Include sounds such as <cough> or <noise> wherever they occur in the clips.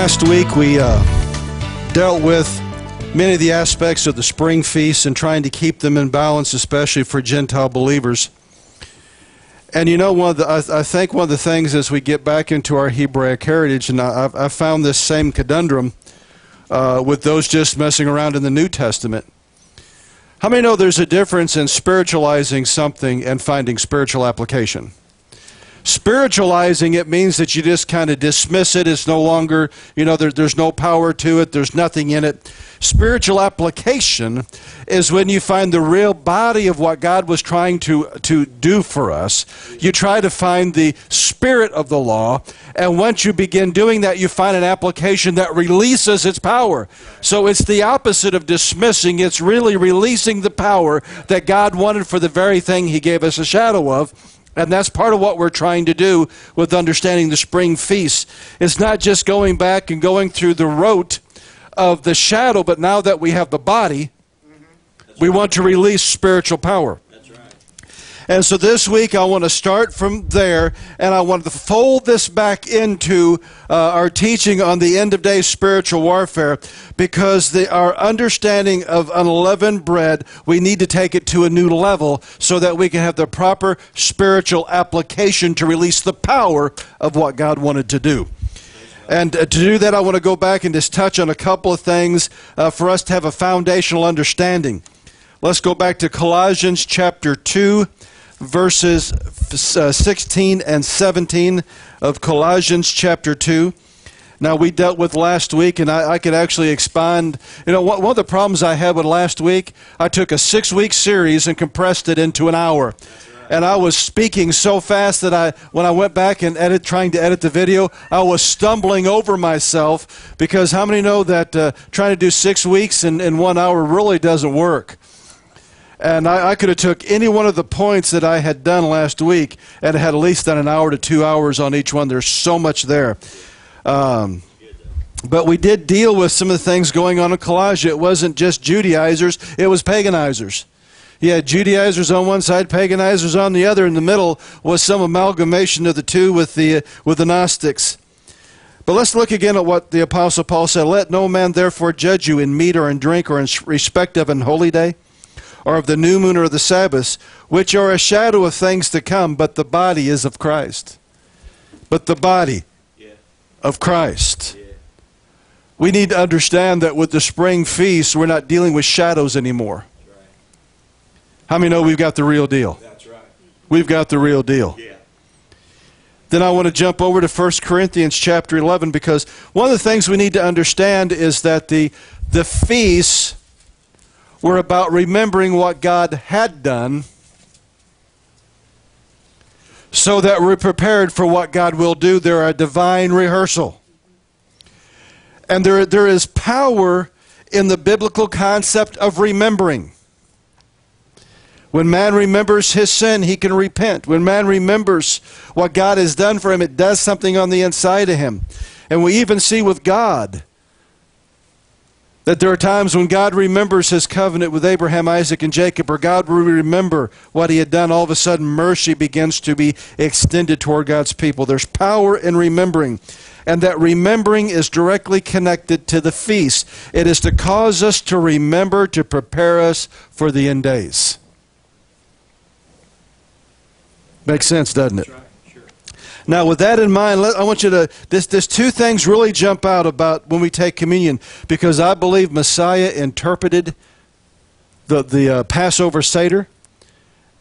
Last week we uh, dealt with many of the aspects of the spring feast and trying to keep them in balance, especially for Gentile believers. And you know, one of the, I, I think one of the things as we get back into our Hebraic heritage, and I, I've, I've found this same conundrum uh, with those just messing around in the New Testament. How many know there's a difference in spiritualizing something and finding spiritual application? Spiritualizing it means that you just kind of dismiss it. It's no longer, you know, there, there's no power to it, there's nothing in it. Spiritual application is when you find the real body of what God was trying to, to do for us. You try to find the spirit of the law, and once you begin doing that, you find an application that releases its power. So it's the opposite of dismissing, it's really releasing the power that God wanted for the very thing He gave us a shadow of. And that's part of what we're trying to do with understanding the spring feast. It's not just going back and going through the rote of the shadow, but now that we have the body, mm-hmm. we want to release spiritual power. And so this week I want to start from there and I want to fold this back into uh, our teaching on the end of day spiritual warfare because the, our understanding of unleavened bread, we need to take it to a new level so that we can have the proper spiritual application to release the power of what God wanted to do. And uh, to do that, I want to go back and just touch on a couple of things uh, for us to have a foundational understanding. Let's go back to Colossians chapter 2 verses uh, 16 and 17 of Colossians chapter 2. Now, we dealt with last week, and I, I could actually expand. You know, one, of the problems I had with last week, I took a six week series and compressed it into an hour. And I was speaking so fast that I, when I went back and edit, trying to edit the video, I was stumbling over myself because how many know that uh, trying to do six weeks in, in one hour really doesn't work? And I, I, could have took any one of the points that I had done last week and had at least done an hour to two hours on each one. There's so much there. Um, but we did deal with some of the things going on in Colossae. It wasn't just Judaizers, it was paganizers. You had Judaizers on one side, paganizers on the other. In the middle was some amalgamation of the two with the, with the Gnostics. But let's look again at what the Apostle Paul said. Let no man therefore judge you in meat or in drink or in respect of an holy day or of the new moon or the Sabbath, which are a shadow of things to come, but the body is of Christ. But the body yeah. of Christ. Yeah. We need to understand that with the spring feast, we're not dealing with shadows anymore. Right. How many know we've got the real deal? That's right. We've got the real deal. Yeah. Then I want to jump over to 1 Corinthians chapter 11 because one of the things we need to understand is that the, the feast were about remembering what God had done so that we're prepared for what God will do. They're a divine rehearsal. And there, there is power in the biblical concept of remembering. When man remembers his sin, he can repent. When man remembers what God has done for him, it does something on the inside of him. And we even see with God that there are times when God remembers his covenant with Abraham, Isaac, and Jacob, or God will remember what he had done. All of a sudden, mercy begins to be extended toward God's people. There's power in remembering. And that remembering is directly connected to the feast. It is to cause us to remember, to prepare us for the end days. Makes sense, doesn't it? Now, with that in mind, I want you to, this, this two things really jump out about when we take communion because I believe Messiah interpreted the, the uh, Passover Seder.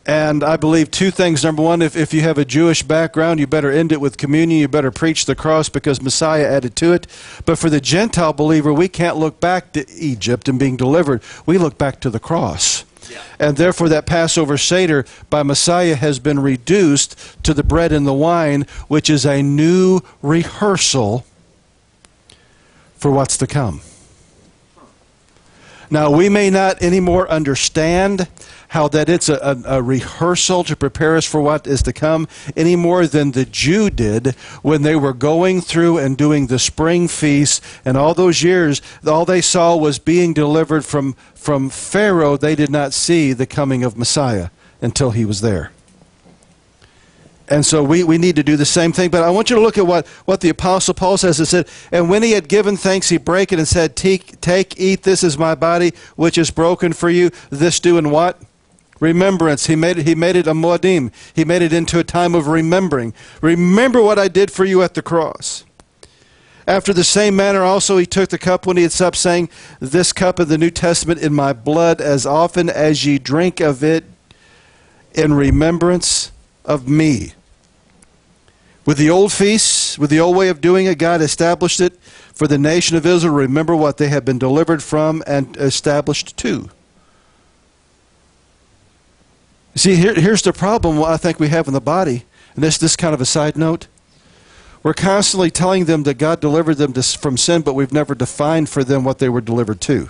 And I believe two things. Number one, if, if you have a Jewish background, you better end it with communion. You better preach the cross because Messiah added to it. But for the Gentile believer, we can't look back to Egypt and being delivered. We look back to the cross. And therefore, that Passover Seder by Messiah has been reduced to the bread and the wine, which is a new rehearsal for what's to come. Now, we may not anymore understand how that it's a, a, a, rehearsal to prepare us for what is to come any more than the Jew did when they were going through and doing the spring feast. And all those years, all they saw was being delivered from, from Pharaoh. They did not see the coming of Messiah until he was there. And so we, we need to do the same thing. But I want you to look at what, what the Apostle Paul says. It said, And when he had given thanks, he brake it and said, Take, take, eat, this is my body, which is broken for you. This do in what? Remembrance. He made it, he made it a moedim. He made it into a time of remembering. Remember what I did for you at the cross. After the same manner also he took the cup when he had supped, saying, This cup of the New Testament in my blood, as often as ye drink of it in remembrance of me. With the old feasts, with the old way of doing it, God established it for the nation of Israel. Remember what they had been delivered from and established to. See, here, here's the problem I think we have in the body. And this, this kind of a side note. We're constantly telling them that God delivered them to, from sin, but we've never defined for them what they were delivered to.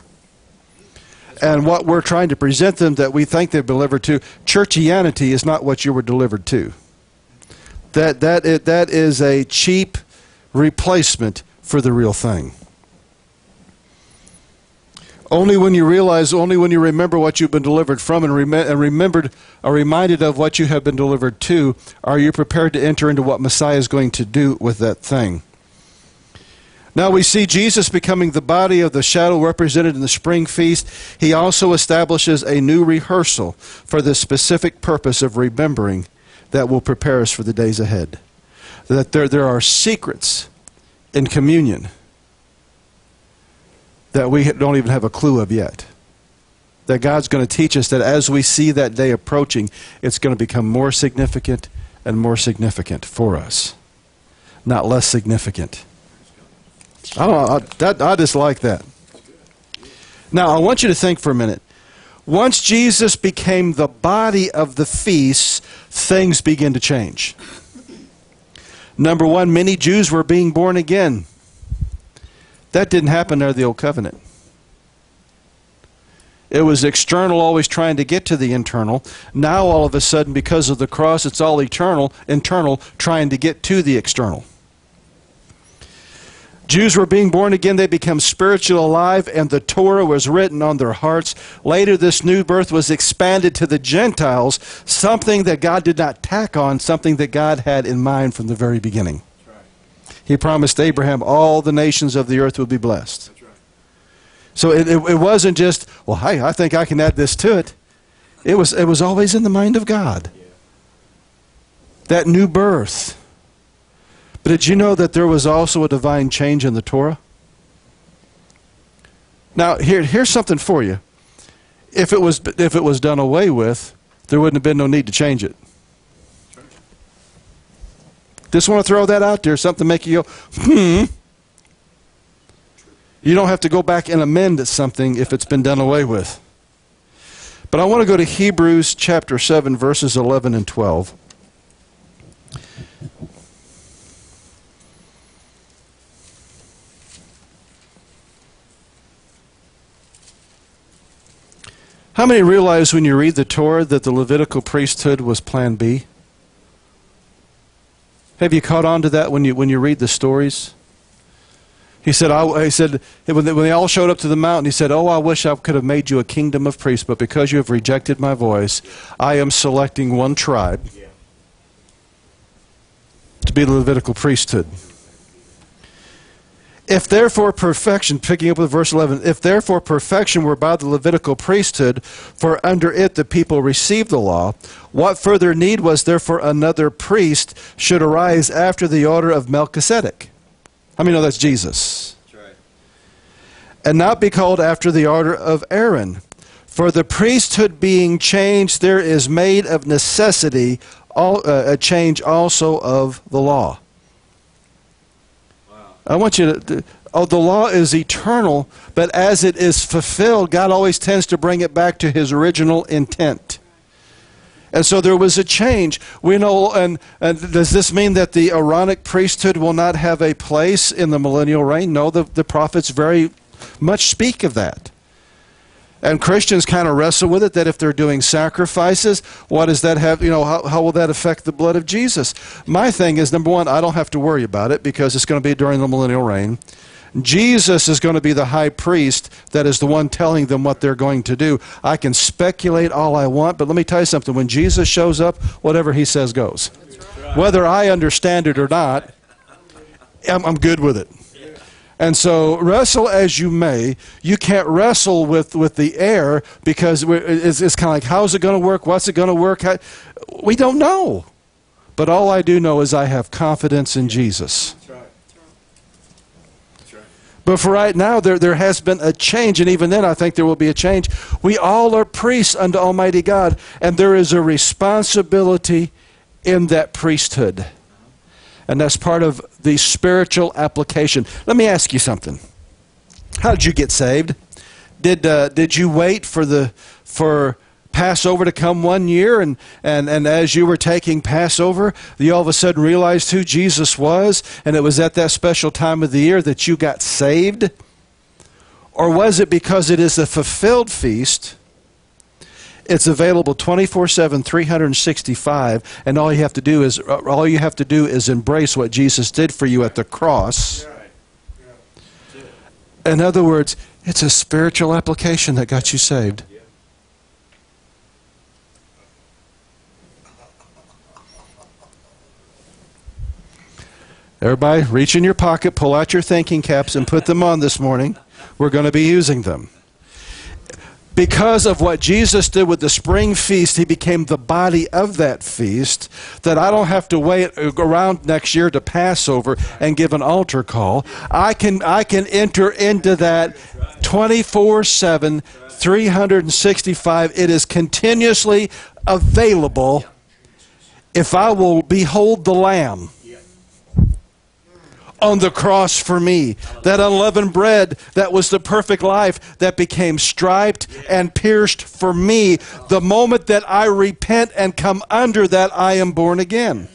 And what we're trying to present them that we think they've delivered to, churchianity is not what you were delivered to. That, that, it, that is a cheap replacement for the real thing. Only when you realize, only when you remember what you've been delivered from and, rem- and remembered, are reminded of what you have been delivered to, are you prepared to enter into what Messiah is going to do with that thing. Now we see Jesus becoming the body of the shadow represented in the spring feast. He also establishes a new rehearsal for the specific purpose of remembering that will prepare us for the days ahead. That there, there are secrets in communion that we don't even have a clue of yet. That God's going to teach us that as we see that day approaching, it's going to become more significant and more significant for us, not less significant. I, don't, I, that, I just like that. Now, I want you to think for a minute. Once Jesus became the body of the feast, things begin to change. Number one, many Jews were being born again. That didn't happen under the Old Covenant. It was external, always trying to get to the internal. Now, all of a sudden, because of the cross, it's all eternal, internal, trying to get to the external. Jews were being born again, they become spiritual alive, and the Torah was written on their hearts. Later, this new birth was expanded to the Gentiles, something that God did not tack on, something that God had in mind from the very beginning. He promised Abraham all the nations of the earth would be blessed. So it, it, it, wasn't just, well, hey, I think I can add this to it. It was, it was always in the mind of God. That new birth. But did you know that there was also a divine change in the Torah? Now, here, here's something for you. If it, was, if it was done away with, there wouldn't have been no need to change it. Just want to throw that out there, something make you go, hmm. You don't have to go back and amend something if it's been done away with. But I want to go to Hebrews chapter 7, verses 11 and 12. How many realize when you read the Torah that the Levitical priesthood was plan B? Have you caught on to that when you, when you read the stories? He said, I, he said when they, when they all showed up to the mountain, he said, Oh, I wish I could have made you a kingdom of priests, but because you have rejected my voice, I am selecting one tribe to be the Levitical priesthood. If therefore perfection, picking up with verse 11, if therefore perfection were by the Levitical priesthood, for under it the people received the law, what further need was there for another priest should arise after the order of Melchizedek? How many know that's Jesus? That's right. And not be called after the order of Aaron. For the priesthood being changed, there is made of necessity all, uh, a change also of the law. I want you to, oh, the law is eternal, but as it is fulfilled, God always tends to bring it back to his original intent. And so there was a change. We know, and, and, does this mean that the Aaronic priesthood will not have a place in the millennial reign? No, the, the prophets very much speak of that. And Christians kind of wrestle with it that if they're doing sacrifices, what does that have, you know, how, how will that affect the blood of Jesus? My thing is, number one, I don't have to worry about it because it's going to be during the millennial reign. Jesus is going to be the high priest that is the one telling them what they're going to do. I can speculate all I want, but let me tell you something. When Jesus shows up, whatever he says goes. Whether I understand it or not, I'm, I'm good with it. And so, wrestle as you may, you can't wrestle with, with the air because it's, it's kind of like, how's it going to work? What's it going to work? How, we don't know. But all I do know is I have confidence in Jesus. That's right. But for right now, there, there has been a change, and even then, I think there will be a change. We all are priests unto Almighty God, and there is a responsibility in that priesthood. And that's part of the spiritual application. Let me ask you something. How did you get saved? Did, uh, did you wait for, the, for Passover to come one year, and, and, and as you were taking Passover, you all of a sudden realized who Jesus was, and it was at that special time of the year that you got saved? Or was it because it is a fulfilled feast? It's available 24/7 365 and all you have to do is uh, all you have to do is embrace what Jesus did for you at the cross. In other words, it's a spiritual application that got you saved. Everybody, reach in your pocket, pull out your thinking caps, and put them on this morning. We're going to be using them. Because of what Jesus did with the spring feast, he became the body of that feast. That I don't have to wait around next year to Passover and give an altar call. I can, I can enter into that 24 7, 365. It is continuously available if I will behold the Lamb on the cross for me. That unleavened bread that was the perfect life that became striped and pierced for me. The moment that I repent and come under that, I am born again.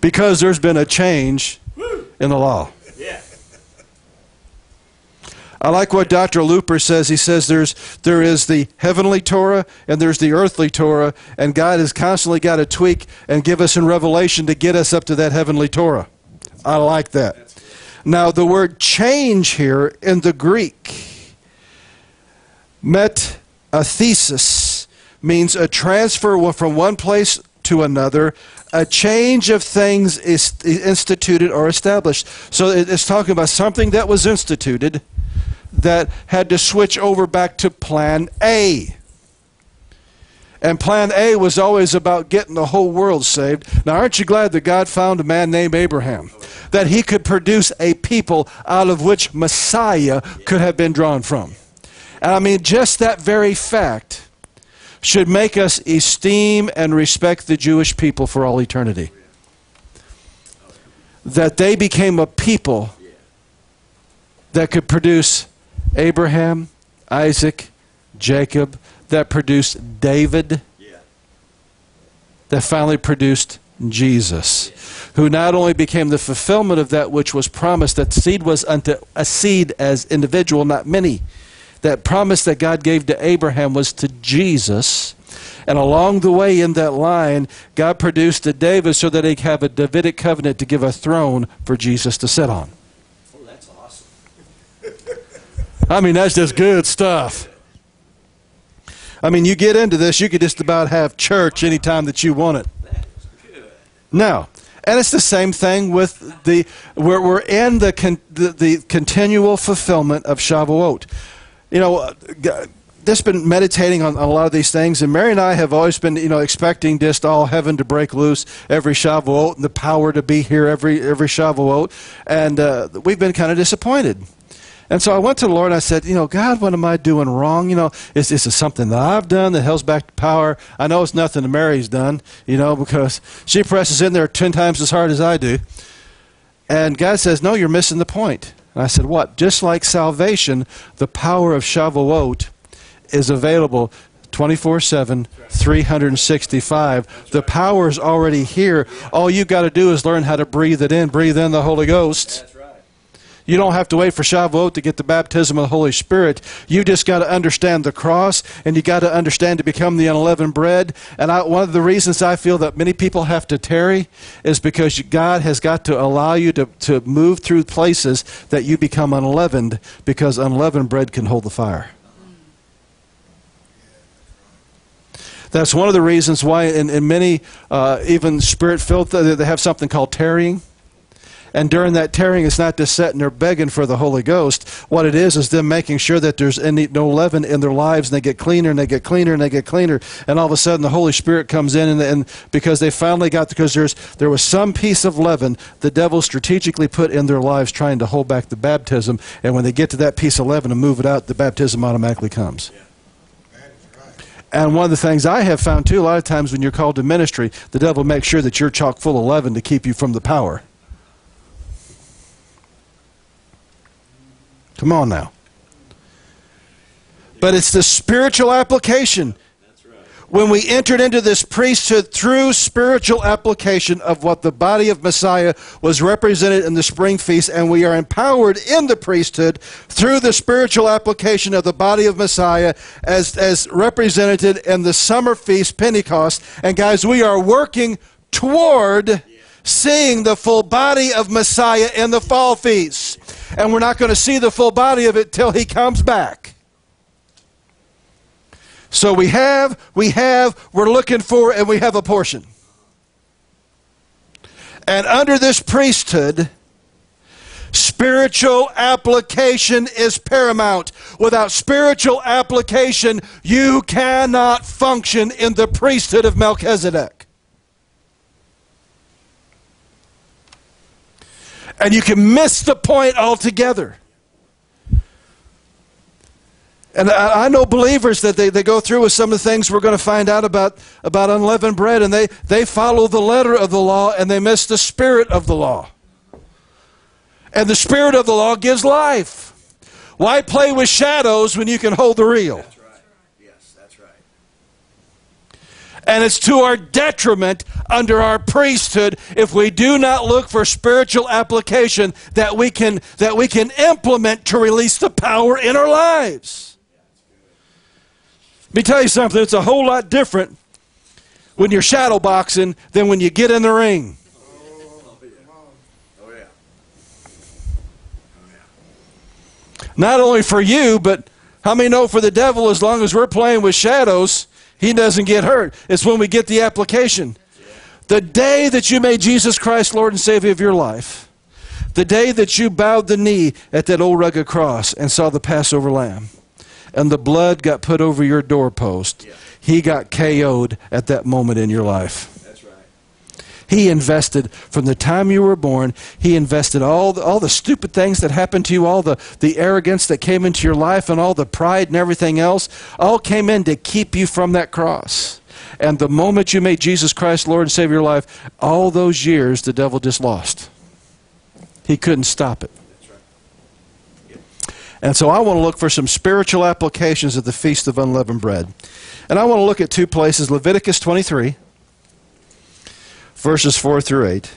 Because there's been a change in the law. I like what Dr. Looper says. He says there's there is the heavenly Torah and there's the earthly Torah, and God has constantly got to tweak and give us in Revelation to get us up to that heavenly Torah. I like that. Now the word change here in the Greek, met a thesis means a transfer from one place to another, a change of things is instituted or established. So it's talking about something that was instituted that had to switch over back to plan A. And plan A was always about getting the whole world saved. Now, aren't you glad that God found a man named Abraham? That he could produce a people out of which Messiah could have been drawn from. And I mean, just that very fact should make us esteem and respect the Jewish people for all eternity. That they became a people that could produce Abraham, Isaac, Jacob, that produced David, that finally produced Jesus, who not only became the fulfillment of that which was promised, that seed was unto a seed as individual, not many. That promise that God gave to Abraham was to Jesus. And along the way in that line, God produced a David so that he have a Davidic covenant to give a throne for Jesus to sit on. I mean, that's just good stuff. I mean, you get into this, you could just about have church anytime that you want it. Now, and it's the same thing with the we're, we're in the, con, the, the continual fulfillment of Shavuot. You know, just been meditating on, on, a lot of these things, and Mary and I have always been, you know, expecting just all heaven to break loose every Shavuot and the power to be here every every Shavuot, and uh, we've been kind of disappointed. And so I went to the Lord and I said, You know, God, what am I doing wrong? You know, is this something that I've done that held back power? I know it's nothing that Mary's done, you know, because she presses in there 10 times as hard as I do. And God says, No, you're missing the point. And I said, What? Just like salvation, the power of Shavuot is available 24 7, 365. The power is already here. All you've got to do is learn how to breathe it in, breathe in the Holy Ghost You don't have to wait for Shavuot to get the baptism of the Holy Spirit. You just got to understand the cross, and you got to understand to become the unleavened bread. And I, one of the reasons I feel that many people have to tarry is because God has got to allow you to, to move through places that you become unleavened, because unleavened bread can hold the fire. That's one of the reasons why, in, in many, uh, even spirit filled, they have something called tarrying. And during that tearing, it's not just sitting there begging for the Holy Ghost. What it is is them making sure that there's any, no leaven in their lives, and they get cleaner and they get cleaner and they get cleaner. And all of a sudden, the Holy Spirit comes in, and, and because they finally got because there's there was some piece of leaven the devil strategically put in their lives, trying to hold back the baptism. And when they get to that piece of leaven and move it out, the baptism automatically comes. Yeah. And one of the things I have found too, a lot of times when you're called to ministry, the devil makes sure that you're chock full of leaven to keep you from the power. Come on now. But it's the spiritual application when we entered into this priesthood through spiritual application of what the body of Messiah was represented in the spring feast, and we are empowered in the priesthood through the spiritual application of the body of Messiah as, as represented in the summer feast, Pentecost. And guys, we are working toward seeing the full body of Messiah in the fall feast. And we're not going to see the full body of it till he comes back. So we have, we have, we're looking for, and we have a portion. And under this priesthood, spiritual application is paramount. Without spiritual application, you cannot function in the priesthood of Melchizedek. And you can miss the point altogether. And I, I, know believers that they, they go through with some of the things we're going to find out about, about unleavened bread, and they, they follow the letter of the law and they miss the spirit of the law. And the spirit of the law gives life. Why play with shadows when you can hold the real? That's right. Yes, that's right. And it's to our detriment under our priesthood if we do not look for spiritual application that we can, that we can implement to release the power in our lives. Let me tell you something, it's a whole lot different when you're shadow boxing than when you get in the ring. Not only for you, but how many know for the devil, as long as we're playing with shadows, he doesn't get hurt. It's when we get the application. The day that you made Jesus Christ Lord and Savior of your life, the day that you bowed the knee at that old rugged cross and saw the Passover lamb, and the blood got put over your doorpost, he got KO'd at that moment in your life. He invested from the time you were born, he invested all the, all the stupid things that happened to you, all the, the arrogance that came into your life, and all the pride and everything else, all came in to keep you from that cross. And the moment you made Jesus Christ Lord and Savior your life, all those years the devil just lost. He couldn't stop it. And so I want to look for some spiritual applications of the Feast of Unleavened Bread. And I want to look at two places Leviticus 23, verses 4 through 8.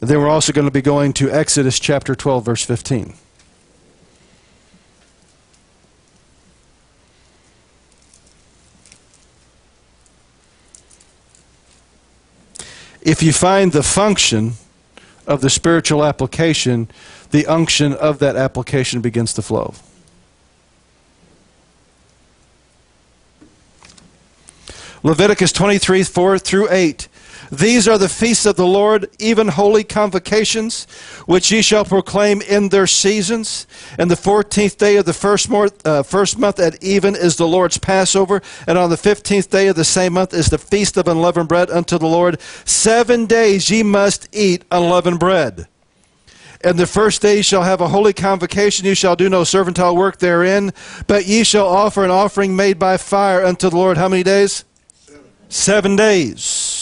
And then we're also going to be going to Exodus chapter 12, verse 15. If you find the function of the spiritual application, the unction of that application begins to flow. Leviticus 23 4 through 8. These are the feasts of the Lord, even holy convocations, which ye shall proclaim in their seasons. And the fourteenth day of the first, uh, first month at even is the Lord's Passover. And on the fifteenth day of the same month is the feast of unleavened bread unto the Lord. Seven days ye must eat unleavened bread. And the first day ye shall have a holy convocation. You shall do no servantile work therein, but ye shall offer an offering made by fire unto the Lord. How many days? Seven, Seven days.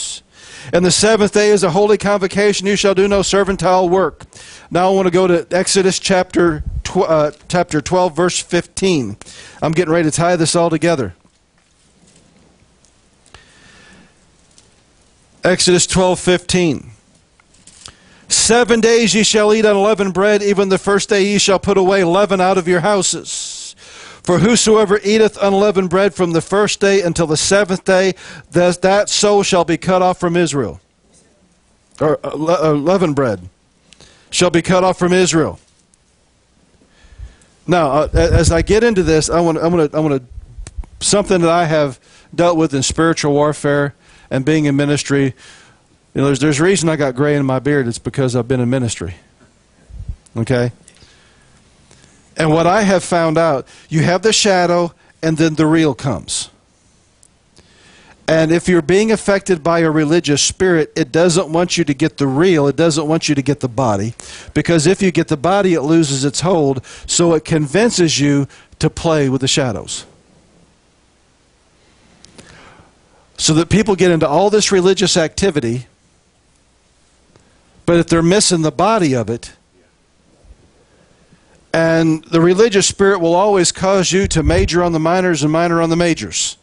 And the seventh day is a holy convocation. You shall do no servantile work. Now I want to go to Exodus chapter, tw- uh, chapter 12, verse 15. I'm getting ready to tie this all together. Exodus 12, 15. Seven days ye shall eat unleavened bread, even the first day ye shall put away leaven out of your houses. For whosoever eateth unleavened bread from the first day until the seventh day, that, that soul shall be cut off from Israel. Or uh, uh, leavened bread shall be cut off from Israel. Now, uh, as I get into this, I want, I want to, I want to, something that I have dealt with in spiritual warfare and being in ministry. You know, there's, there's a reason I got gray in my beard. It's because I've been in ministry. Okay? And what I have found out, you have the shadow, and then the real comes. And if you're being affected by a religious spirit, it doesn't want you to get the real, it doesn't want you to get the body. Because if you get the body, it loses its hold, so it convinces you to play with the shadows. So that people get into all this religious activity, but if they're missing the body of it, and the religious spirit will always cause you to major on the minors and minor on the majors.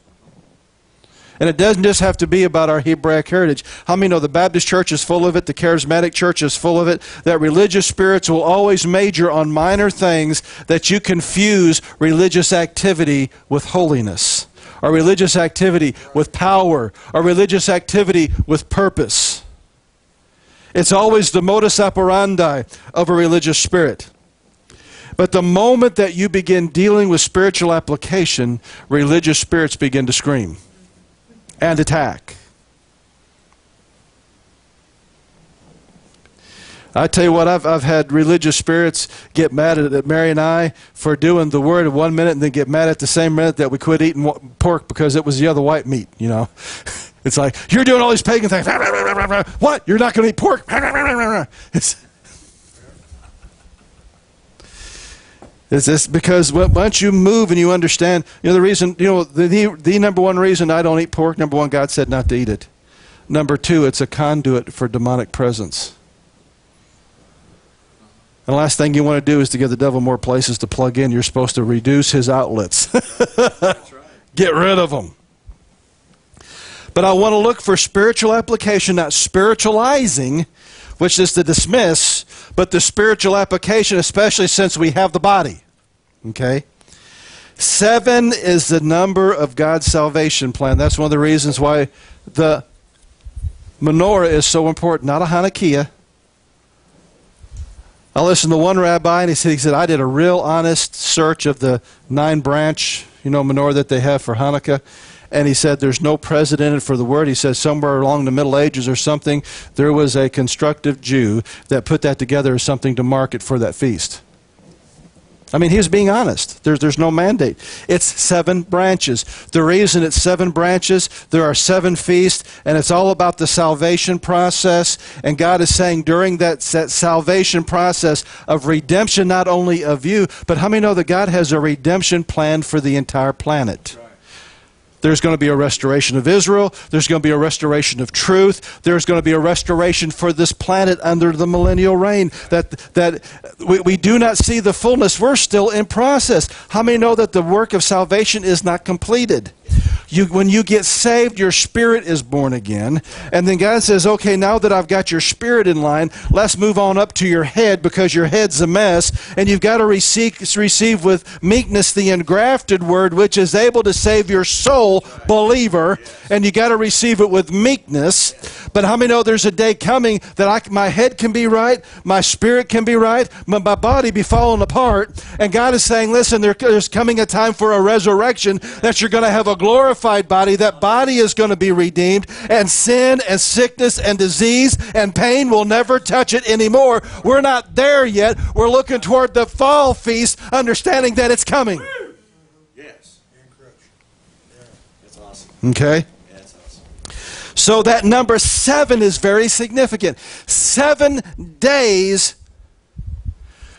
And it doesn't just have to be about our Hebraic heritage. How many know the Baptist church is full of it? The charismatic church is full of it. That religious spirits will always major on minor things that you confuse religious activity with holiness, or religious activity with power, or religious activity with purpose. It's always the modus operandi of a religious spirit. But the moment that you begin dealing with spiritual application, religious spirits begin to scream and attack. I tell you what, I've, I've had religious spirits get mad at, at Mary and I for doing the word in one minute and then get mad at the same minute that we quit eating pork because it was the other white meat, you know. <laughs> It's like, you're doing all these pagan things. <laughs> What? You're not going to eat pork? <laughs> It's, Is this because once you move and you understand, you know, the reason, you know, the, the, the, number one reason I don't eat pork, number one, God said not to eat it. Number two, it's a conduit for demonic presence. And the last thing you want to do is to give the devil more places to plug in. You're supposed to reduce his outlets. <laughs> right. Get rid of them. But I want to look for spiritual application, not spiritualizing, which is to dismiss, but the spiritual application, especially since we have the body. Okay? Seven is the number of God's salvation plan. That's one of the reasons why the menorah is so important, not a Hanukkah. I listened to one rabbi, and he said, he said, I did a real honest search of the nine branch, you know, menorah that they have for Hanukkah and he said there's no precedent for the word. He says somewhere along the Middle Ages or something, there was a constructive Jew that put that together as something to market for that feast. I mean, he was being honest. There's, there's no mandate. It's seven branches. The reason it's seven branches, there are seven feasts, and it's all about the salvation process. And God is saying during that, that salvation process of redemption, not only of you, but how many know that God has a redemption plan for the entire planet? There's going to be a restoration of Israel. There's going to be a restoration of truth. There's going to be a restoration for this planet under the millennial reign. That, that we, we do not see the fullness. We're still in process. How many know that the work of salvation is not completed? You, when you get saved, your spirit is born again. And then God says, okay, now that I've got your spirit in line, let's move on up to your head because your head's a mess. And you've got to receive, receive with meekness the engrafted word, which is able to save your soul, believer. And you got to receive it with meekness. But how many know there's a day coming that I, my head can be right, my spirit can be right, but my body be falling apart. And God is saying, listen, there, there's coming a time for a resurrection that you're going to have a glorified body. That body is going to be redeemed, and sin and sickness and disease and pain will never touch it anymore. We're not there yet. We're looking toward the fall feast, understanding that it's coming. Yes. Okay? So that number seven is very significant. Seven days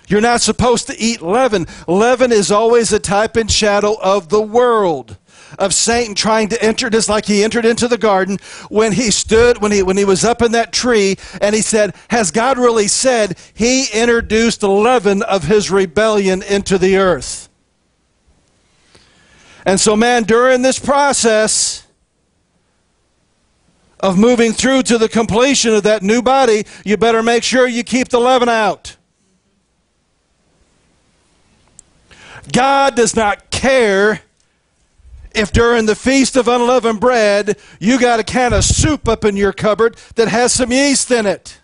you're not supposed to eat leaven. Leaven is always a type and shadow of the world of Satan trying to enter, just like he entered into the garden when he stood, when he, when he was up in that tree, and he said, Has God really said he introduced the leaven of his rebellion into the earth? And so, man, during this process of moving through to the completion of that new body, you better make sure you keep the leaven out. God does not care if during the feast of unleavened bread you got a can of soup up in your cupboard that has some yeast in it.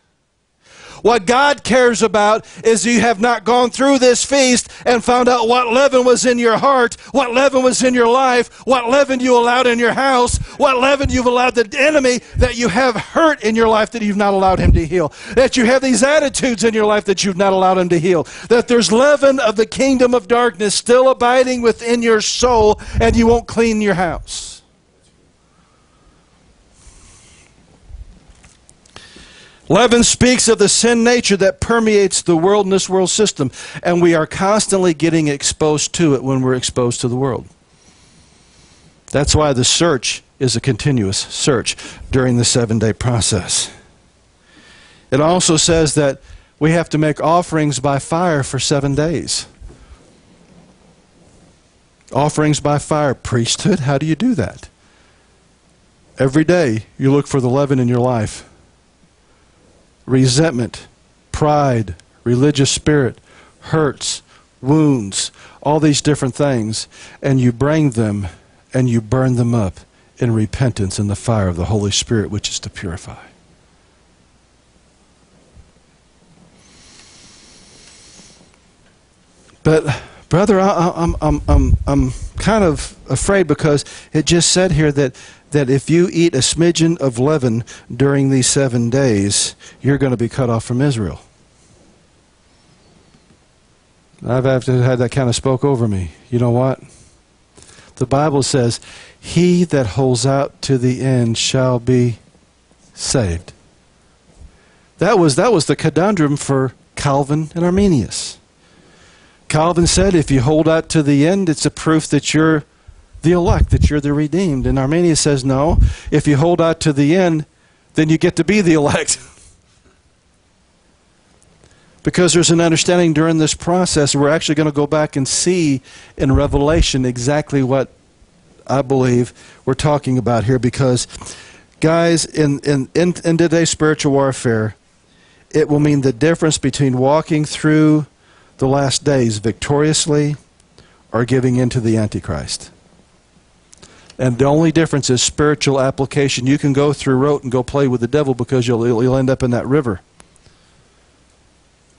What God cares about is you have not gone through this feast and found out what leaven was in your heart, what leaven was in your life, what leaven you allowed in your house, what leaven you've allowed the enemy that you have hurt in your life that you've not allowed him to heal, that you have these attitudes in your life that you've not allowed him to heal, that there's leaven of the kingdom of darkness still abiding within your soul and you won't clean your house. Leaven speaks of the sin nature that permeates the world and this world system, and we are constantly getting exposed to it when we're exposed to the world. That's why the search is a continuous search during the seven day process. It also says that we have to make offerings by fire for seven days. Offerings by fire, priesthood, how do you do that? Every day you look for the leaven in your life resentment, pride, religious spirit, hurts, wounds, all these different things, and you bring them and you burn them up in repentance in the fire of the Holy Spirit, which is to purify. But, brother, I, am I'm, I'm, I'm kind of afraid because it just said here that that if you eat a smidgen of leaven during these seven days, you're going to be cut off from Israel. I've had that kind of spoke over me. You know what? The Bible says, He that holds out to the end shall be saved. That was, that was the conundrum for Calvin and Arminius. Calvin said, if you hold out to the end, it's a proof that you're the elect, that you're the redeemed. And Arminius says, no, if you hold out to the end, then you get to be the elect. <laughs> because there's an understanding during this process, we're actually going to go back and see in Revelation exactly what I believe we're talking about here. Because, guys, in, in, in, in today's spiritual warfare, it will mean the difference between walking through the last days victoriously or giving in to the Antichrist. And the only difference is spiritual application. You can go through rote and go play with the devil because you'll, you'll end up in that river.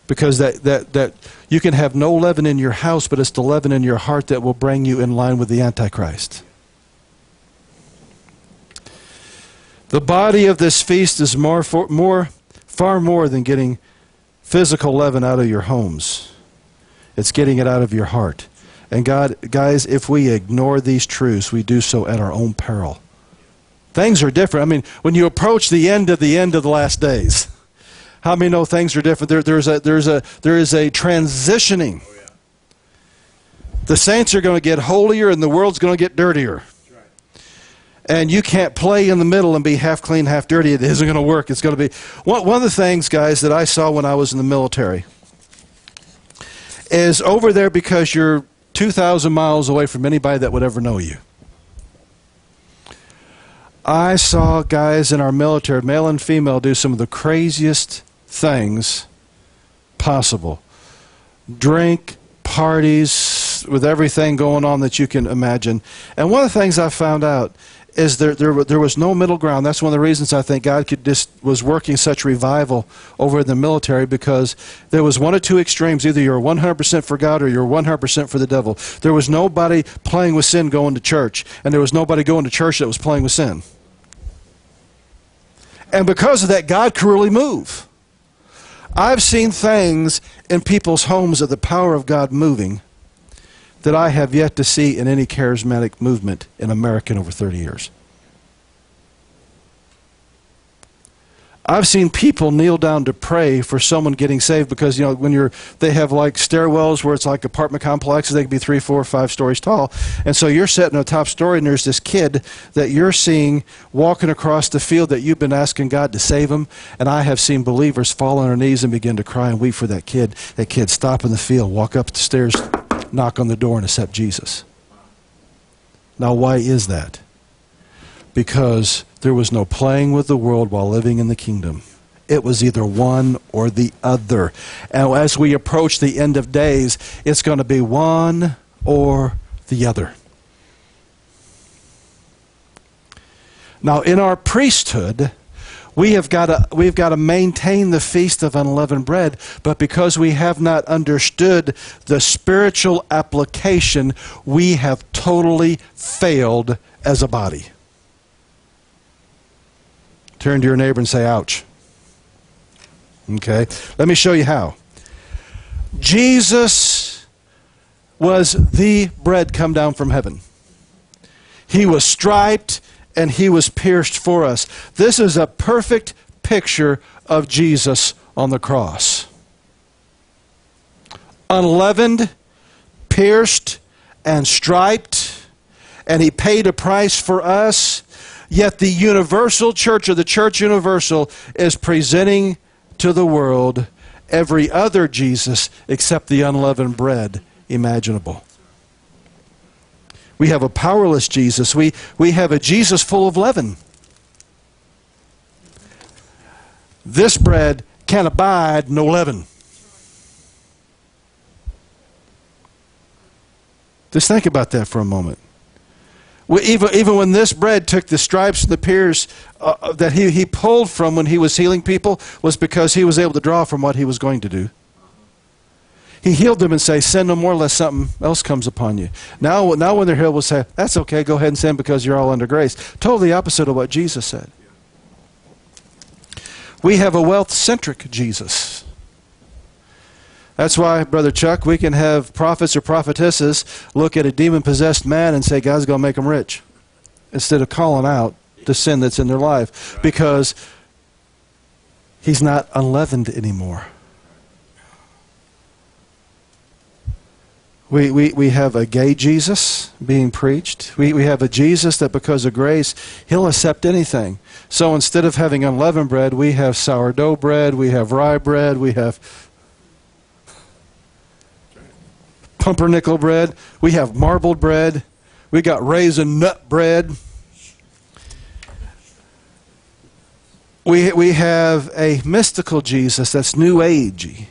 Because that, that, that you can have no leaven in your house, but it's the leaven in your heart that will bring you in line with the Antichrist. The body of this feast is more, for, more, far more than getting physical leaven out of your homes. It's getting it out of your heart. And God, guys, if we ignore these truths, we do so at our own peril. Things are different. I mean, when you approach the end of the end of the last days, how many know things are different? There, there's a, there's a, there is a transitioning. The saints are going to get holier and the world's going to get dirtier. And you can't play in the middle and be half clean, half dirty. It isn't going to work. It's going to be. One, one of the things, guys, that I saw when I was in the military is over there because you're 2,000 miles away from anybody that would ever know you. I saw guys in our military, male and female, do some of the craziest things possible. Drink, parties, with everything going on that you can imagine. And one of the things I found out is there, there, there was no middle ground. That's one of the reasons I think God could just, was working such revival over in the military because there was one or two extremes. Either you're 100% for God or you're 100% for the devil. There was nobody playing with sin going to church, and there was nobody going to church that was playing with sin. And because of that, God could really move. I've seen things in people's homes of the power of God moving that I have yet to see in any charismatic movement in America in over 30 years. I've seen people kneel down to pray for someone getting saved because you know when you're they have like stairwells where it's like apartment complexes they can be three, four, five stories tall, and so you're sitting on the top story and there's this kid that you're seeing walking across the field that you've been asking God to save him, and I have seen believers fall on their knees and begin to cry and weep for that kid. That kid stop in the field, walk up the stairs, knock on the door and accept Jesus. Now, why is that? because there was no playing with the world while living in the kingdom. It was either one or the other. And as we approach the end of days, it's going to be one or the other. Now, in our priesthood, we have got to we've got to maintain the feast of unleavened bread but because we have not understood the spiritual application we have totally failed as a body. Turn to your neighbor and say ouch. Okay. Let me show you how. Jesus was the bread come down from heaven. He was striped and he was pierced for us. This is a perfect picture of Jesus on the cross. Unleavened, pierced, and striped, and he paid a price for us. Yet the universal church, or the church universal, is presenting to the world every other Jesus except the unleavened bread imaginable. We have a powerless Jesus. We, we have a Jesus full of leaven. This bread can abide no leaven. Just think about that for a moment. We, even, even when this bread took the stripes and the pierce uh, that he, he pulled from when he was healing people, was because he was able to draw from what he was going to do. He healed them and say, "Send no more, lest something else comes upon you." Now, now when they're healed, we'll say, "That's okay. Go ahead and send because you're all under grace." Totally opposite of what Jesus said. We have a wealth-centric Jesus. That's why, Brother Chuck, we can have prophets or prophetesses look at a demon-possessed man and say, "God's going to make him rich," instead of calling out the sin that's in their life, because he's not unleavened anymore. We, we, we have a gay Jesus being preached. We, we have a Jesus that because of grace, he'll accept anything. So instead of having unleavened bread, we have sourdough bread, we have rye bread, we have pumpernickel bread, we have marbled bread, we got raisin nut bread. We, we have a mystical Jesus that's new agey.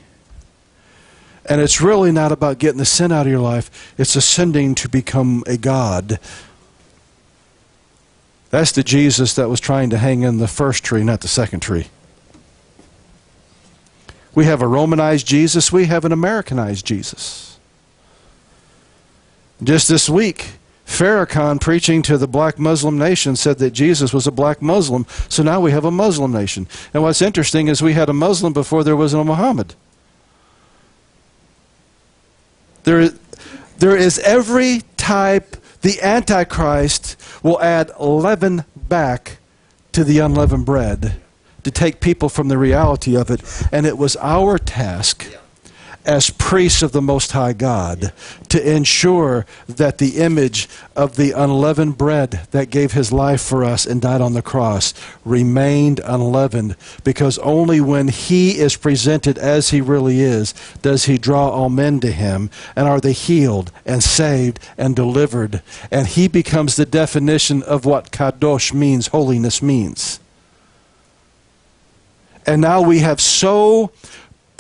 And it's really not about getting the sin out of your life, it's ascending to become a God. That's the Jesus that was trying to hang in the first tree, not the second tree. We have a Romanized Jesus, we have an Americanized Jesus. Just this week, Farrakhan preaching to the black Muslim nation said that Jesus was a black Muslim, so now we have a Muslim nation. And what's interesting is we had a Muslim before there was a Muhammad. There, there is every type, the Antichrist will add leaven back to the unleavened bread to take people from the reality of it. And it was our task as priests of the Most High God to ensure that the image of the unleavened bread that gave his life for us and died on the cross remained unleavened because only when he is presented as he really is does he draw all men to him and are they healed and saved and delivered. And he becomes the definition of what kadosh means holiness means. And now we have so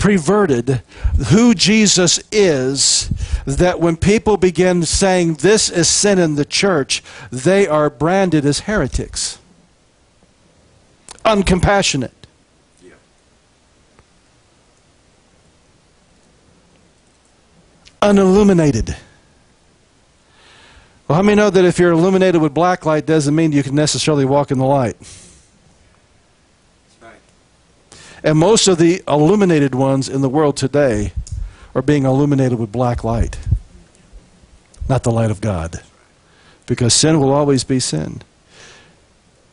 perverted who Jesus is that when people begin saying this is sin in the church, they are branded as heretics, uncompassionate. Unilluminated. Well, how many know that if you're illuminated with black light doesn't mean you can necessarily walk in the light? And most of the illuminated ones in the world today are being illuminated with black light, not the light of God. Because sin will always be sin.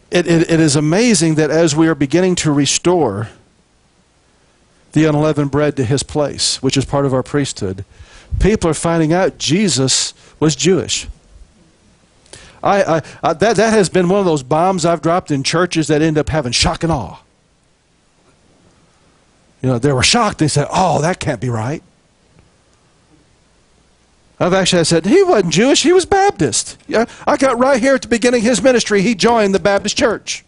It, it, it is amazing that as we are beginning to restore the unleavened bread to his place, which is part of our priesthood, people are finding out Jesus was Jewish. I, I, I, that, that has been one of those bombs I've dropped in churches that end up having shock and awe. You know, they were shocked. They said, oh, that can't be right. I've actually said he wasn't Jewish, he was Baptist. Yeah, I got right here at the beginning of his ministry, he joined the Baptist church.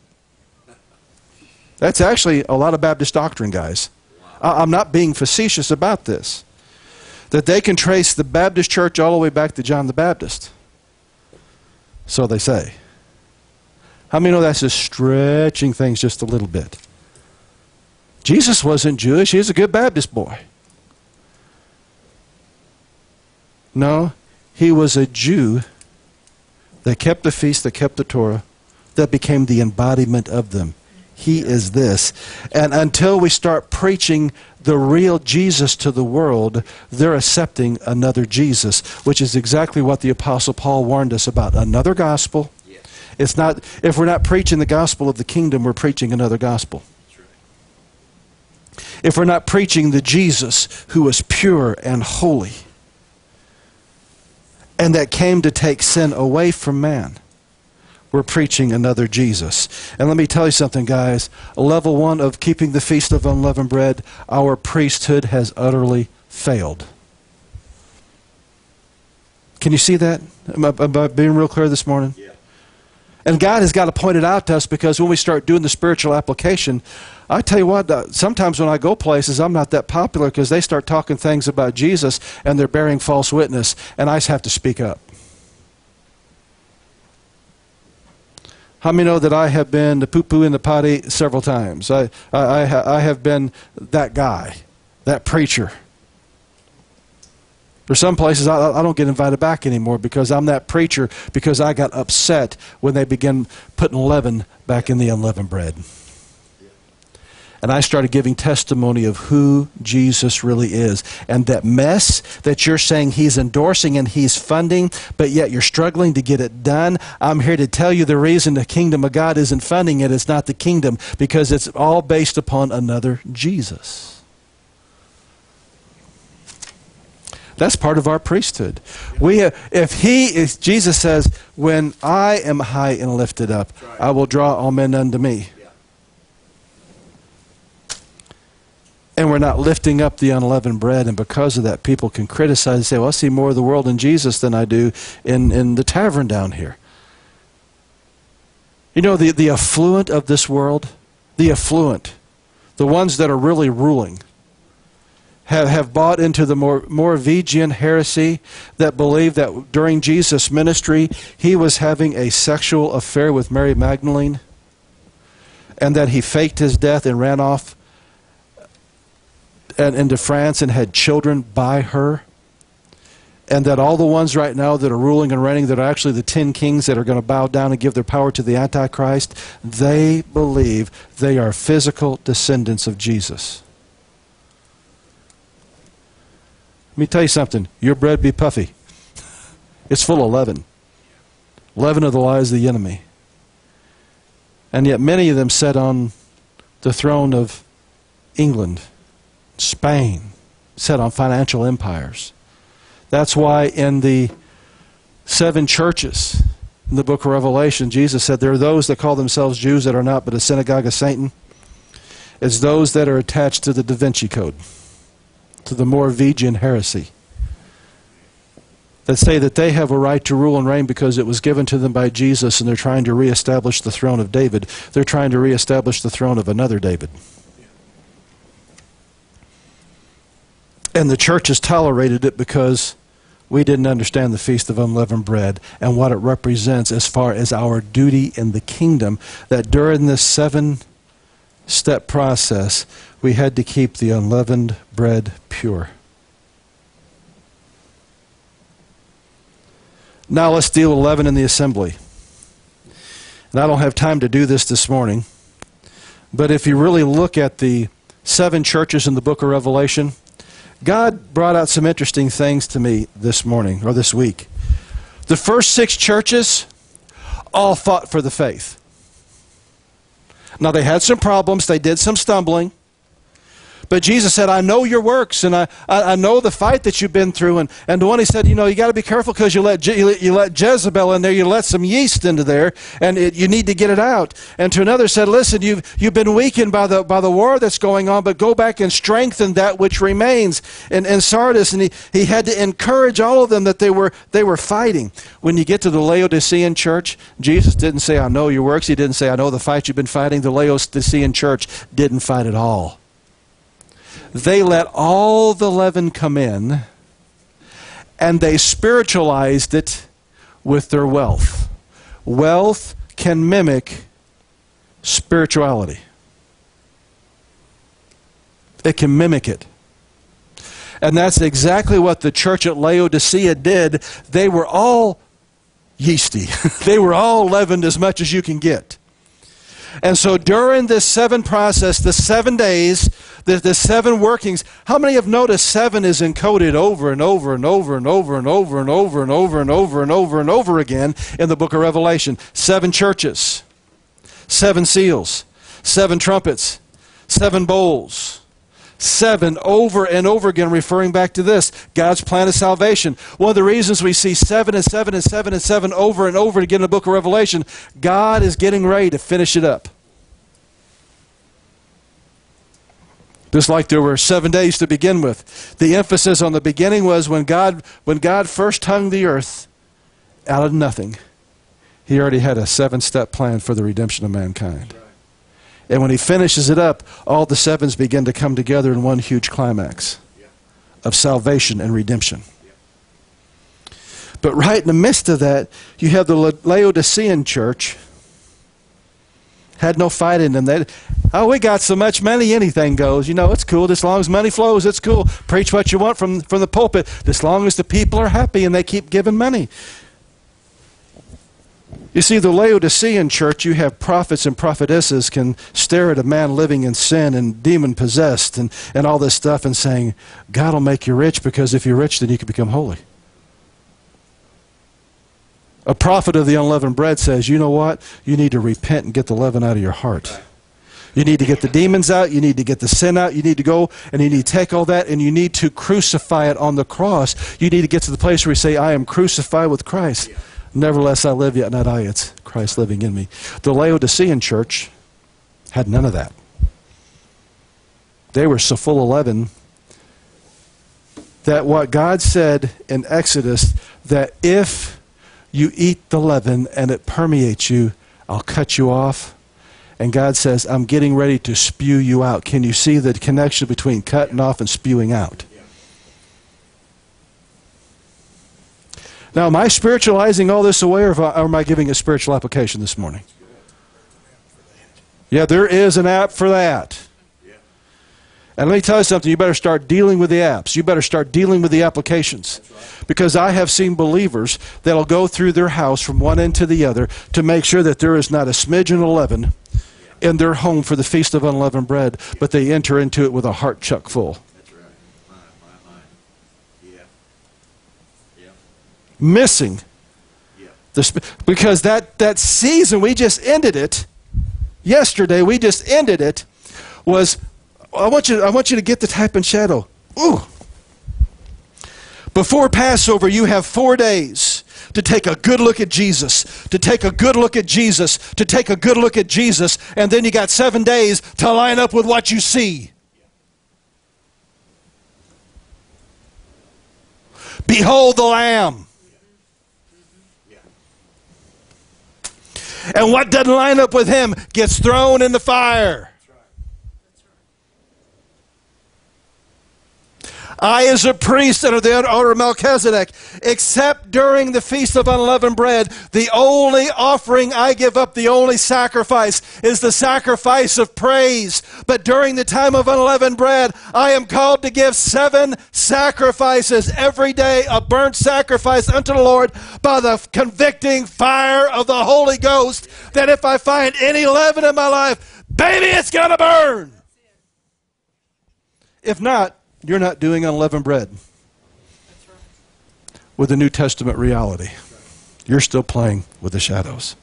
That's actually a lot of Baptist doctrine, guys. I'm not being facetious about this. That they can trace the Baptist church all the way back to John the Baptist. So they say. How many know that's just stretching things just a little bit? Jesus wasn't Jewish, he was a good Baptist boy. No, he was a Jew that kept the feast, that kept the Torah, that became the embodiment of them. He is this. And until we start preaching the real Jesus to the world, they're accepting another Jesus, which is exactly what the Apostle Paul warned us about another gospel. It's not, if we're not preaching the gospel of the kingdom, we're preaching another gospel. If we're not preaching the Jesus who was pure and holy and that came to take sin away from man, we're preaching another Jesus. And let me tell you something, guys. Level one of keeping the Feast of Unleavened Bread, our priesthood has utterly failed. Can you see that? Am I, am I being real clear this morning? Yeah. And God has got to point it out to us because when we start doing the spiritual application, I tell you what, uh, sometimes when I go places, I'm not that popular because they start talking things about Jesus and they're bearing false witness, and I just have to speak up. How many know that I have been the poo poo in the potty several times? I, I, I, I have been that guy, that preacher. There's some places I, I don't get invited back anymore because I'm that preacher because I got upset when they began putting leaven back in the unleavened bread. And I started giving testimony of who Jesus really is. And that mess that you're saying he's endorsing and he's funding, but yet you're struggling to get it done, I'm here to tell you the reason the kingdom of God isn't funding it. it is not the kingdom because it's all based upon another Jesus. That's part of our priesthood. We have, if he is, Jesus says, when I am high and lifted up, I will draw all men unto me. And we're not lifting up the unleavened bread, and because of that, people can criticize and say, Well, I see more of the world in Jesus than I do in, in the tavern down here. You know, the, the affluent of this world, the affluent, the ones that are really ruling, have, have bought into the Merovingian heresy that believe that during Jesus' ministry he was having a sexual affair with Mary Magdalene and that he faked his death and ran off uh, and, into France and had children by her. And that all the ones right now that are ruling and reigning, that are actually the ten kings that are going to bow down and give their power to the Antichrist, they believe they are physical descendants of Jesus. Let me tell you something. Your bread be puffy. It's full of leaven. Leaven of the lies of the enemy. And yet many of them sat on the throne of England Spain, set on financial empires. That's why in the seven churches in the book of Revelation, Jesus said there are those that call themselves Jews that are not, but a synagogue of Satan. It's those that are attached to the Da Vinci Code, to the Merovingian heresy, that say that they have a right to rule and reign because it was given to them by Jesus and they're trying to reestablish the throne of David. They're trying to reestablish the throne of another David. And the church has tolerated it because we didn't understand the Feast of Unleavened Bread and what it represents as far as our duty in the kingdom. That during this seven step process, we had to keep the unleavened bread pure. Now let's deal with leaven in the assembly. And I don't have time to do this this morning, but if you really look at the seven churches in the book of Revelation, God brought out some interesting things to me this morning or this week. The first six churches all fought for the faith. Now, they had some problems, they did some stumbling, But Jesus said, I know your works and I, I, I, know the fight that you've been through. And, and to one he said, You know, you got to be careful because you let, Je- you let Jezebel in there, you let some yeast into there, and it, you need to get it out. And to another said, Listen, you've, you've been weakened by the, by the war that's going on, but go back and strengthen that which remains in, in Sardis. And he, he had to encourage all of them that they were, they were fighting. When you get to the Laodicean church, Jesus didn't say, I know your works. He didn't say, I know the fight you've been fighting. The Laodicean church didn't fight at all they let all the leaven come in and they spiritualized it with their wealth. Wealth can mimic spirituality, it can mimic it. And that's exactly what the church at Laodicea did. They were all yeasty, <laughs> they were all leavened as much as you can get. And so during this seven process, the seven days, the, the seven workings, how many have noticed seven is encoded over and over and over and over and over and over and over and over and over and over again in the book of Revelation? Seven churches, seven seals, seven trumpets, seven bowls seven over and over again, referring back to this God's plan of salvation. One of the reasons we see seven and seven and seven and seven over and over again in the book of Revelation, God is getting ready to finish it up. Just like there were seven days to begin with. The emphasis on the beginning was when God, when God first hung the earth out of nothing, He already had a seven step plan for the redemption of mankind. And when He finishes it up, all the sevens begin to come together in one huge climax of salvation and redemption. But right in the midst of that, you have the Laodicean church had no fight in them. They, oh, we got so much money, anything goes. You know, it's cool. As long as money flows, it's cool. Preach what you want from, from the pulpit. As long as the people are happy and they keep giving money. You see, the Laodicean church, you have prophets and prophetesses can stare at a man living in sin and demon possessed and, and all this stuff and saying, God will make you rich because if you're rich, then you can become holy. A prophet of the unleavened bread says, you know what? You need to repent and get the leaven out of your heart. You need to get the demons out. You need to get the sin out. You need to go and you need to take all that and you need to crucify it on the cross. You need to get to the place where you say, I am crucified with Christ. Nevertheless, I live, yet not I. It's Christ living in me. The Laodicean church had none of that. They were so full of leaven that what God said in Exodus, that if you eat the leaven and it permeates you, I'll cut you off. And God says, I'm getting ready to spew you out. Can you see the connection between cutting off and spewing out? Now, am I spiritualizing all this away, or am I giving a spiritual application this morning? Yeah, there is an app for that. And let me tell you something, you better start dealing with the apps. You better start dealing with the applications. Because I have seen believers that'll go through their house from one end to the other to make sure that there is not a smidgen of leaven in their home for the Feast of Unleavened Bread, but they enter into it with a heart chuck full. Missing. The, because that, that season, we just ended it yesterday, we just ended it, was I want you, I want you to get the type and shadow. Ooh. Before Passover, you have four days to take a good look at Jesus, to take a good look at Jesus, to take a good look at Jesus, and then you got seven days to line up with what you see. Behold the Lamb. And what doesn't line up with him gets thrown in the fire. I, as a priest under the order of Melchizedek, except during the Feast of Unleavened Bread, the only offering I give up, the only sacrifice, is the sacrifice of praise. But during the time of unleavened bread, I am called to give seven sacrifices every day, a burnt sacrifice unto the Lord by the convicting fire of the Holy Ghost, that if I find any leaven in my life, baby, it's going to burn. If not, you're not doing unleavened bread with the New Testament reality. You're still playing with the shadows.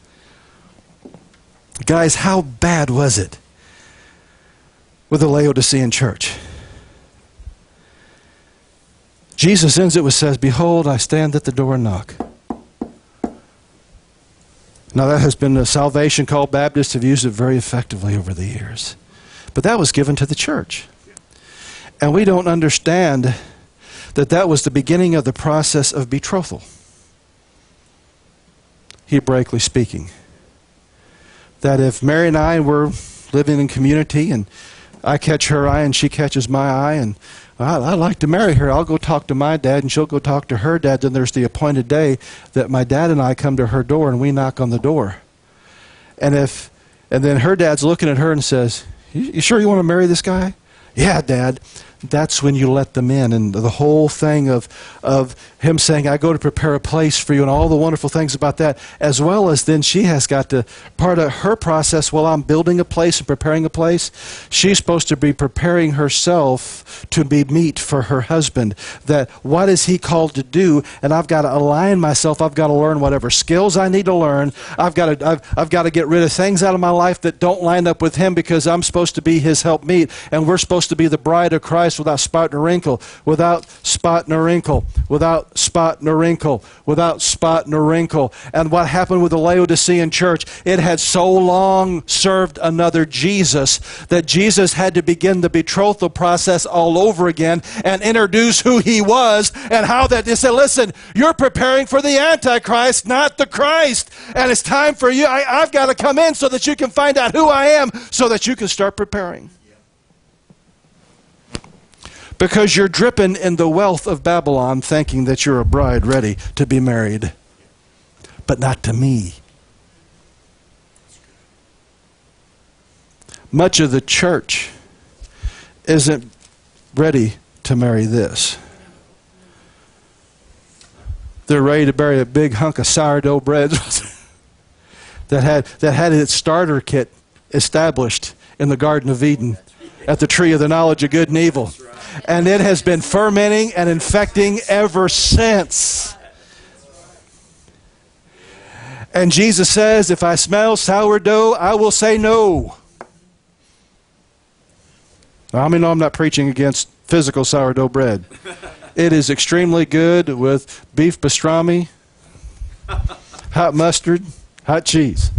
Guys, how bad was it with the Laodicean church? Jesus ends it with says, Behold, I stand at the door and knock. Now that has been a salvation call. Baptists have used it very effectively over the years. But that was given to the church. And we don't understand that that was the beginning of the process of betrothal. Hebraically speaking. That if Mary and I were living in community and I catch her eye and she catches my eye and I'd like to marry her. I'll go talk to my dad and she'll go talk to her dad. Then there's the appointed day that my dad and I come to her door and we knock on the door. And if and then her dad's looking at her and says, "You, you sure you want to marry this guy?" "Yeah, dad." That's when you let them in. And the whole thing of, of him saying, I go to prepare a place for you, and all the wonderful things about that, as well as then she has got to, part of her process while I'm building a place and preparing a place, she's supposed to be preparing herself to be meet for her husband. That what is he called to do? And I've got to align myself. I've got to learn whatever skills I need to learn. I've got to, I've, I've got to get rid of things out of my life that don't line up with him because I'm supposed to be his help meet, and we're supposed to be the bride of Christ without spot nor wrinkle, without spot nor wrinkle, without spot nor wrinkle, without spot nor wrinkle. And what happened with the Laodicean church, it had so long served another Jesus that Jesus had to begin the betrothal process all over again and introduce who he was and how that they said, listen, you're preparing for the Antichrist, not the Christ. And it's time for you. I, I've got to come in so that you can find out who I am so that you can start preparing because you're dripping in the wealth of Babylon, thinking that you're a bride ready to be married. But not to me. Much of the church isn't ready to marry this. They're ready to bury a big hunk of sourdough bread <laughs> that had, that had its starter kit established in the Garden of Eden at the tree of the knowledge of good and evil and it has been fermenting and infecting ever since. And Jesus says, If I smell sourdough, I will say no. Now, I mean, I'm not preaching against physical sourdough bread. It is extremely good with beef pastrami, hot mustard, hot cheese.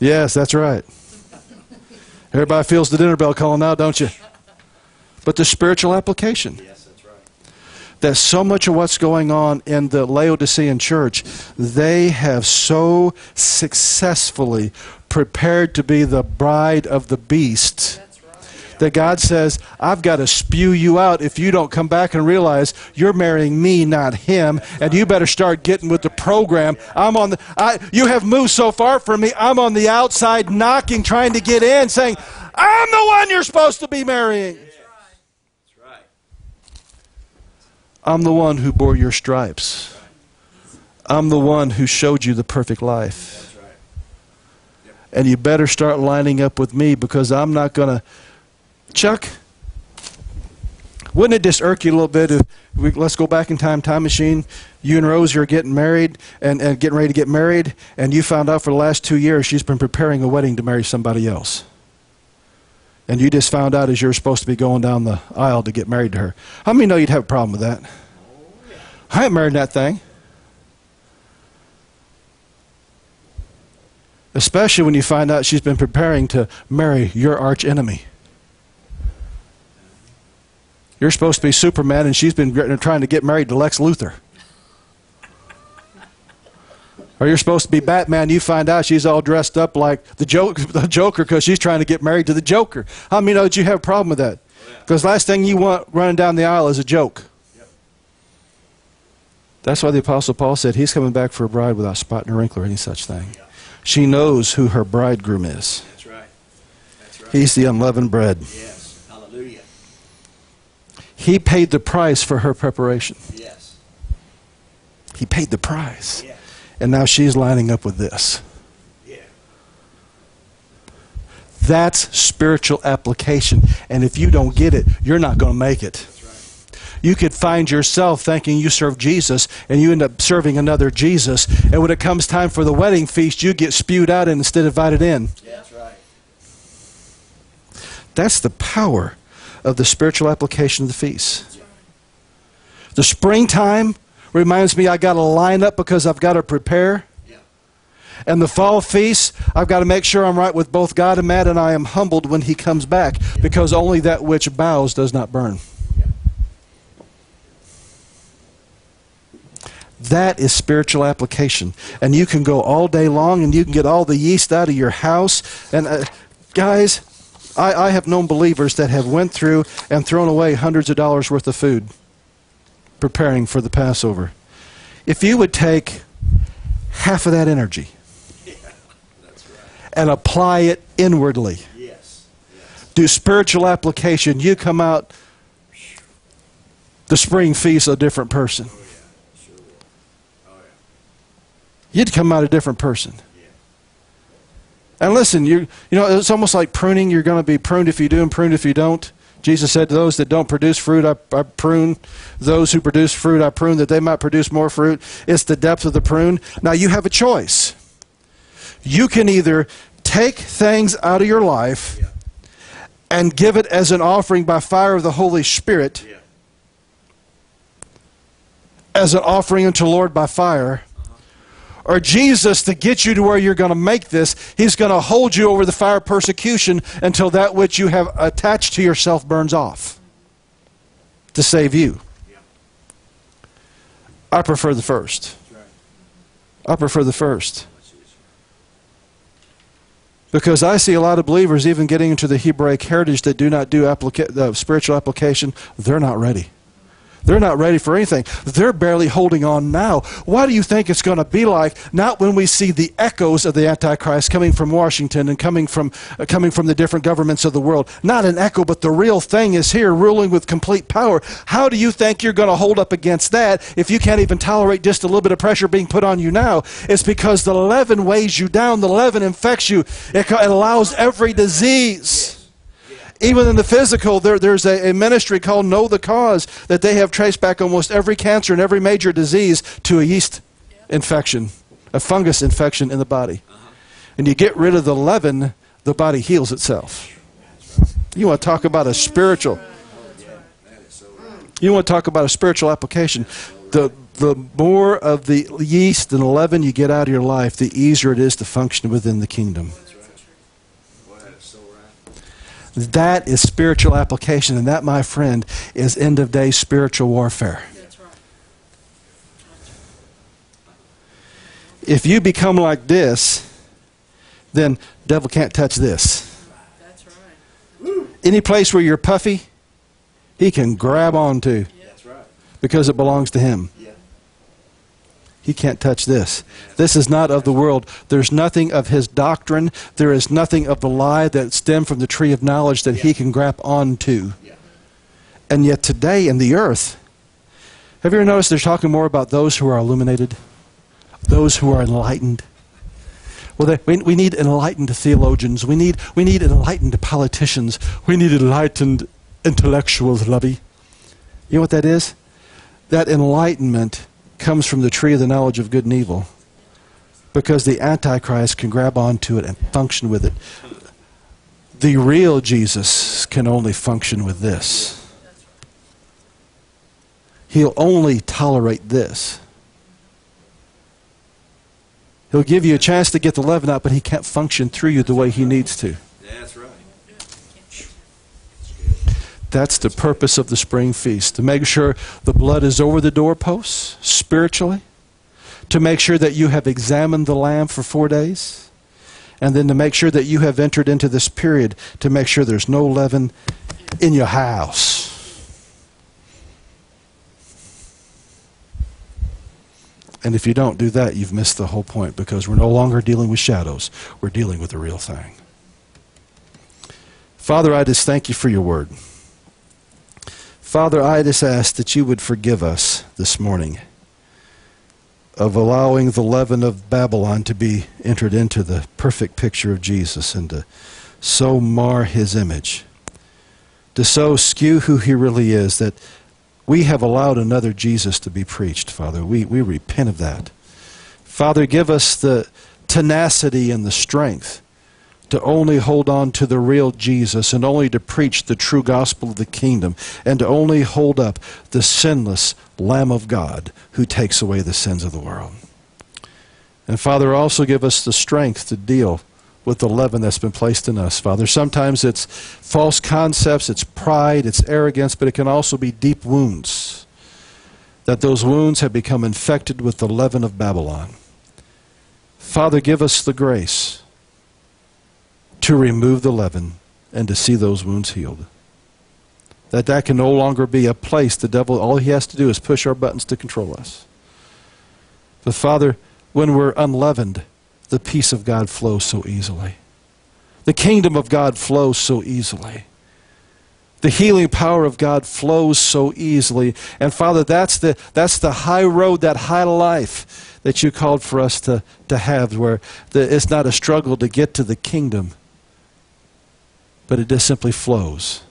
Yes, that's right. Everybody feels the dinner bell calling now, don't you? but the spiritual application. Yes, that's right. That so much of what's going on in the Laodicean church, they have so successfully prepared to be the bride of the beast that God says, I've got to spew you out if you don't come back and realize you're marrying me, not him, and you better start getting with the program. I'm on the, I, you have moved so far from me, I'm on the outside knocking, trying to get in, saying, I'm the one you're supposed to be marrying. I'm the one who bore your stripes. I'm the one who showed you the perfect life. And you better start lining up with me because I'm not going to. Chuck, wouldn't it just irk you a little bit if we, let's go back in time, time machine? You and Rosie are getting married and, and getting ready to get married, and you found out for the last two years she's been preparing a wedding to marry somebody else and you just found out as you're supposed to be going down the aisle to get married to her. How many know you'd have a problem with that? I ain't married that thing. Especially when you find out she's been preparing to marry your arch enemy. You're supposed to be Superman, and she's been trying to get married to Lex Luthor. Or you're supposed to be Batman, you find out she's all dressed up like the, <laughs> the Joker because she's trying to get married to the Joker. How many know that you have a problem with that? Oh, because last thing you want running down the aisle is a joke. That's why the Apostle Paul said he's coming back for a bride without spot nor wrinkle or any such thing. She knows who her bridegroom is. That's right. That's right. He's the unleavened bread. Yes. He paid the price for her preparation. Yes. He paid the price. Yes. And now she's lining up with this. Yeah. That's spiritual application. And if you don't get it, you're not going to make it. That's right. You could find yourself thinking you serve Jesus and you end up serving another Jesus. And when it comes time for the wedding feast, you get spewed out and instead invited in. Yeah, that's right. That's the power of the spiritual application of the feast. The springtime reminds me I got to line up because I've got to prepare. And the fall feast, I've got to make sure I'm right with both God and man, and I am humbled when he comes back because only that which bows does not burn. That is spiritual application. And you can go all day long and you can get all the yeast out of your house. And uh, guys, I, I have known believers that have went through and thrown away hundreds of dollars worth of food preparing for the Passover. If you would take half of that energy and apply it inwardly, do spiritual application, you come out the spring feast a different person. You'd come out a different person. And listen, you you know it's almost like pruning. You're going to be pruned if you do and pruned if you don't. Jesus said to those that don't produce fruit, I, I prune. Those who produce fruit, I prune that they might produce more fruit. It's the depth of the prune. Now you have a choice. You can either take things out of your life Yeah. and give it as an offering by fire of the Holy Spirit, Yeah. as an offering unto the Lord by fire. Or Jesus, to get you to where you're going to make this, He's going to hold you over the fire of persecution until that which you have attached to yourself burns off to save you. I prefer the first. I prefer the first. Because I see a lot of believers even getting into the Hebraic heritage that do not do applica- uh, spiritual application. They're not ready. They're not ready for anything. They're barely holding on now. What do you think it's going to be like? Not when we see the echoes of the Antichrist coming from Washington and coming from uh, coming from the different governments of the world. Not an echo, but the real thing is here, ruling with complete power. How do you think you're going to hold up against that if you can't even tolerate just a little bit of pressure being put on you now? It's because the leaven weighs you down. The leaven infects you. It allows every disease. Even in the physical, there, there's a, a ministry called Know the Cause that they have traced back almost every cancer and every major disease to a yeast infection, a fungus infection in the body. And you get rid of the leaven, the body heals itself. You want to talk about a spiritual. You want to talk about a spiritual application. The, the more of the yeast and leaven you get out of your life, the easier it is to function within the kingdom. That's right. Boy, that is so right. That is spiritual application, and that, my friend, is end of day spiritual warfare. If you become like this, then devil can't touch this. Any place where you're puffy, he can grab onto That's because it belongs to him. Yeah. He can't touch this. This is not of the world. There's nothing of his doctrine. There is nothing of the lie that stemmed from the tree of knowledge that he can grab onto. Yeah. And yet today in the earth, have you ever noticed they're talking more about those who are illuminated, those who are enlightened? Well, they, we, we need enlightened theologians. We need, we need enlightened politicians. We need enlightened intellectuals, lovey. You know what that is? That enlightenment comes from the tree of the knowledge of good and evil because the Antichrist can grab onto it and function with it. The real Jesus can only function with this. He'll only tolerate this. He'll give you a chance to get the leaven out, but he can't function through you the way he needs to. That's right. That's the purpose of the spring feast to make sure the blood is over the doorposts spiritually, to make sure that you have examined the lamb for four days, and then to make sure that you have entered into this period to make sure there's no leaven in your house. And if you don't do that, you've missed the whole point because we're no longer dealing with shadows, we're dealing with the real thing. Father, I just thank you for your word. Father, I just ask that you would forgive us this morning of allowing the leaven of Babylon to be entered into the perfect picture of Jesus and to so mar his image, to so skew who he really is that we have allowed another Jesus to be preached, Father. We, we repent of that. Father, give us the tenacity and the strength to only hold on to the real Jesus and only to preach the true gospel of the kingdom and to only hold up the sinless Lamb of God who takes away the sins of the world. And Father, also give us the strength to deal with the leaven that's been placed in us, Father. Sometimes it's false concepts, it's pride, it's arrogance, but it can also be deep wounds. That those wounds have become infected with the leaven of Babylon. Father, give us the grace to remove the leaven and to see those wounds healed. That that can no longer be a place the devil, all he has to do is push our buttons to control us. But Father, when we're unleavened, the peace of God flows so easily. The kingdom of God flows so easily. The healing power of God flows so easily. And Father, that's the, that's the high road, that high life that you called for us to, to have, where the, it's not a struggle to get to the kingdom, but it just simply flows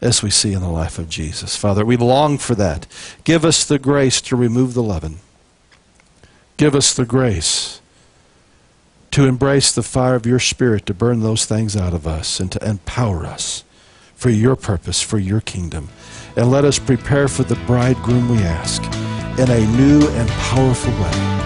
as we see in the life of Jesus. Father, we long for that. Give us the grace to remove the leaven. Give us the grace to embrace the fire of your Spirit to burn those things out of us and to empower us for your purpose, for your kingdom. And let us prepare for the bridegroom, we ask, in a new and powerful way.